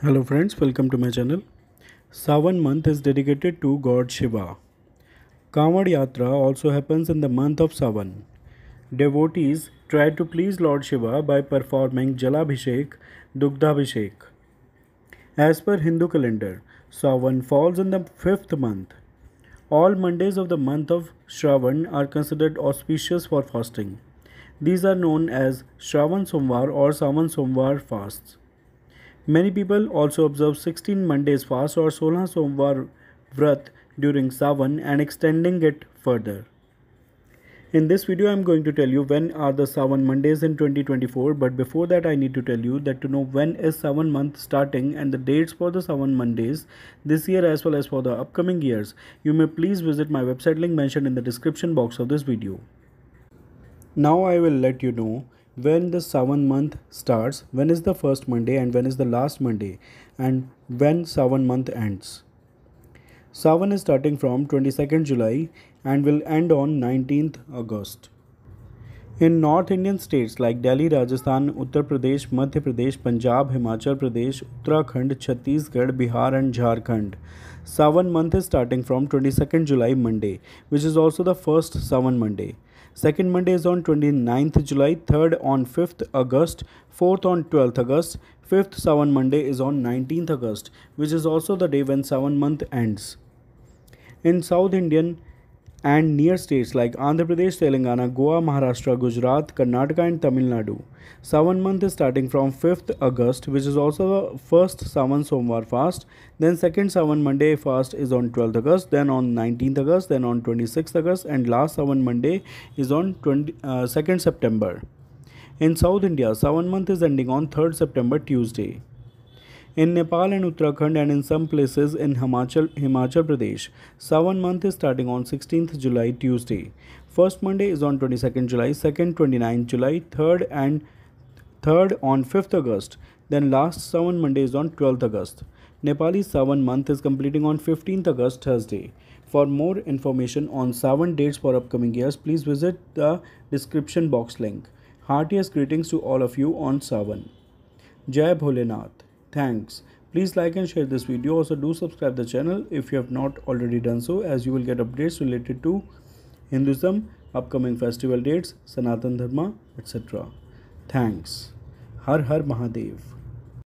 Hello friends, welcome to my channel. Savan month is dedicated to God Shiva. Kavad Yatra also happens in the month of Savan. Devotees try to please Lord Shiva by performing Jalabhishek, Dugdhabhishek. As per Hindu calendar, Savan falls in the fifth month. All Mondays of the month of Shravan are considered auspicious for fasting. These are known as Shravan Somvar or Savan Somvar fasts. Many people also observe 16 Mondays fast or 16 Somvar Vrat during Savan and extending it further. In this video I am going to tell you when are the Savan Mondays in 2024 but before that I need to tell you that to know when is Savan month starting and the dates for the Savan Mondays this year as well as for the upcoming years you may please visit my website link mentioned in the description box of this video. Now I will let you know when the Savan month starts, when is the first Monday and when is the last Monday, and when Savan month ends. Savan is starting from 22nd July and will end on 19th August. In North Indian states like Delhi, Rajasthan, Uttar Pradesh, Madhya Pradesh, Punjab, Himachal Pradesh, Uttarakhand, Chhattisgarh, Bihar, and Jharkhand, Savan month is starting from 22nd July Monday, which is also the first Savan Monday. Second Monday is on 29th July, third on 5th August, fourth on 12th August, fifth Savan Monday is on 19th August, which is also the day when Savan month ends. In South Indian and near states like Andhra Pradesh, Telangana, Goa, Maharashtra, Gujarat, Karnataka, and Tamil Nadu. Savan month is starting from 5th August, which is also the first Savan Somvar fast. Then second Savan Monday fast is on 12th August, then on 19th August, then on 26th August, and last Savan Monday is on 20, uh, 2nd September. In South India, Savan month is ending on 3rd September Tuesday. In Nepal and Uttarakhand and in some places in Himachal, Himachal Pradesh, Savan month is starting on 16th July Tuesday. First Monday is on 22nd July, second 29th July, third and third on 5th August. Then last Savan Monday is on 12th August. Nepali Savan month is completing on 15th August Thursday. For more information on Savan dates for upcoming years, please visit the description box link. Heartiest greetings to all of you on Savan. Jai Bholenath. Thanks. Please like and share this video. Also do subscribe the channel if you have not already done so as you will get updates related to Hinduism, upcoming festival dates, Sanatan Dharma, etc. Thanks. Har Har Mahadev.